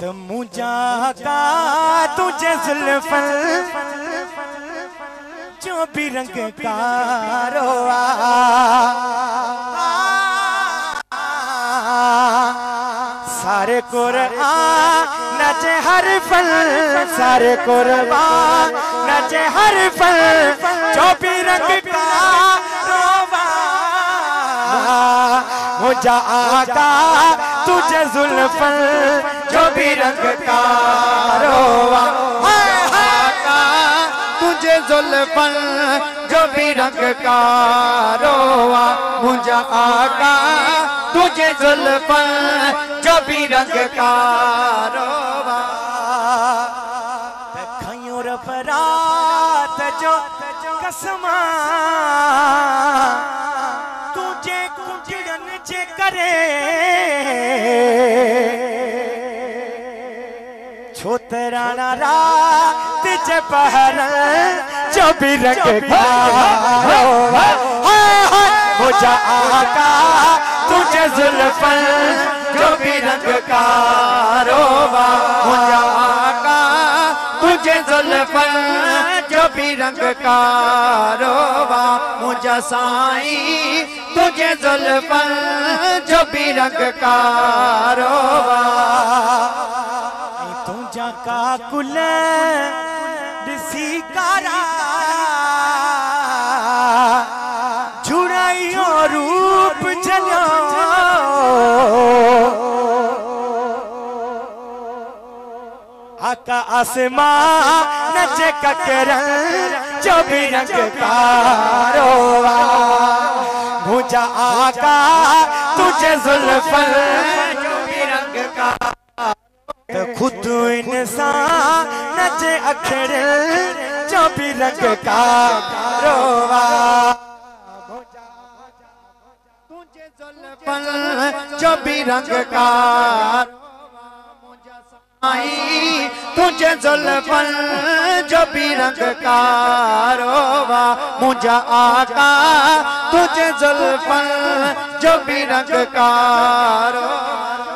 तो मुझा का तुझे जुल्फन, जो भी रंग का सारे कुरआन नचे हर फल, सारे कुरबान नचे हर फल, जो भी रंग का रोवा मुझा आका तुझे जुल्फन जो भी रंग का रोवा। तुझे जुल्फन जो भी रंग का रोवा। मुझे आका, तुझे जुल्फन जो भी रंग का रोवा। परात जो कसमा। तुझे कुंजड़न जे करे छोतराना रात जे जो भी रंग हाय हाय आका तुझे जुल्फन जो भी रंग का रोवा मुझे आका तुझे जुल्फन जो भी रंग का रोवा मुझे साई तुझे जुल्फन जो भी रंग का रोवा तुझा का कुल दिसी कारा। छुड़ाइयो रूप चलो आका आसमान नचे ककरन जो भी रंग का रोवा। मुझा आका, तुझे जुल्फन, जो भी रंग का खुद इंसान नचे अखड़ जो रंग का रोवा। जो रंग का आई तुझे जुल्फन जो भी रंग का रोवा। मुझे आका तुझे जुल्फन जो भी रंग का रोवा।